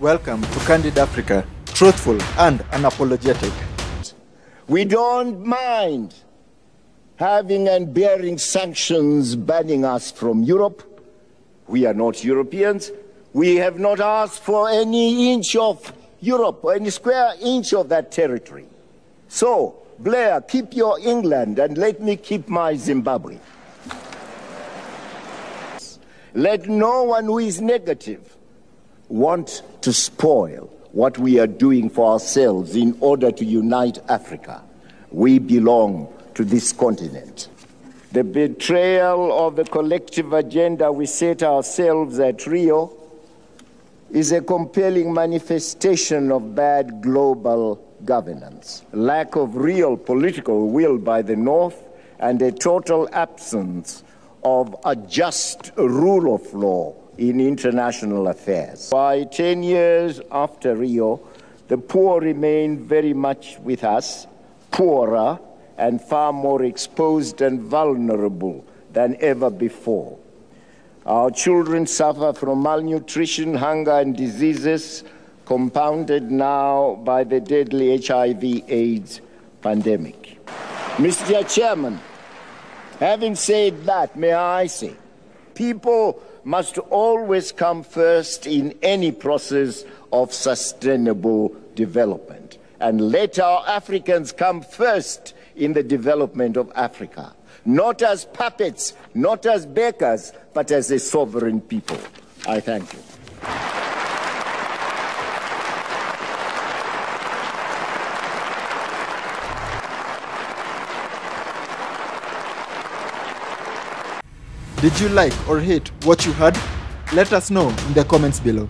Welcome to Candid Africa, truthful and unapologetic. We don't mind having and bearing sanctions banning us from Europe. We are not Europeans. We have not asked for any inch of Europe, or any square inch of that territory. So, Blair, keep your England and let me keep my Zimbabwe. Let no one who is negative want to spoil what we are doing for ourselves in order to unite Africa. We belong to this continent. The betrayal of the collective agenda we set ourselves at Rio is a compelling manifestation of bad global governance, lack of real political will by the North, and a total absence of a just rule of law in international affairs. By 10 years after Rio, the poor remain very much with us, poorer and far more exposed and vulnerable than ever before. Our children suffer from malnutrition, hunger, and diseases compounded now by the deadly HIV AIDS pandemic. Mr. Chairman, having said that, may I say, people must always come first in any process of sustainable development. And let our Africans come first in the development of Africa, not as puppets, not as beggars, but as a sovereign people. I thank you. Did you like or hate what you heard? Let us know in the comments below.